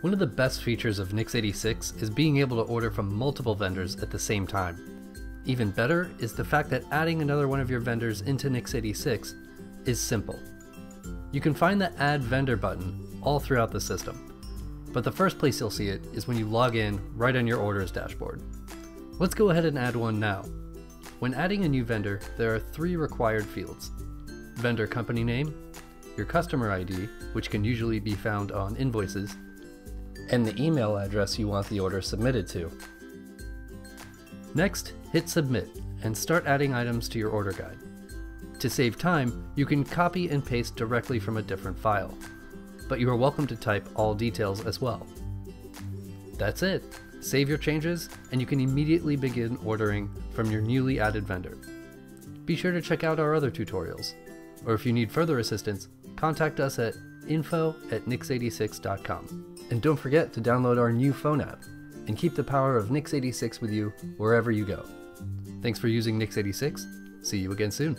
One of the best features of Nix86 is being able to order from multiple vendors at the same time. Even better is the fact that adding another one of your vendors into Nix86 is simple. You can find the Add Vendor button all throughout the system, but the first place you'll see it is when you log in right on your orders dashboard. Let's go ahead and add one now. When adding a new vendor, there are three required fields. Vendor company name, your customer ID, which can usually be found on invoices, and the email address you want the order submitted to. Next, hit submit and start adding items to your order guide. To save time, you can copy and paste directly from a different file, but you are welcome to type all details as well. That's it. Save your changes, and you can immediately begin ordering from your newly added vendor. Be sure to check out our other tutorials, or if you need further assistance, contact us at info at nix86.com. And don't forget to download our new phone app and keep the power of Nix86 with you wherever you go. Thanks for using Nix86. See you again soon.